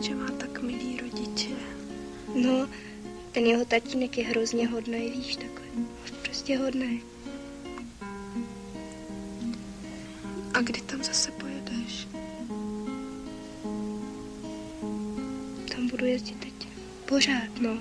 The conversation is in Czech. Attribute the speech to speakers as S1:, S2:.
S1: že má tak milý rodiče.
S2: No, ten jeho tatínek je hrozně hodný, víš, takhle. Prostě hodný.
S1: A kdy tam zase pojedeš?
S2: Tam budu jezdit teď. Pořád, no.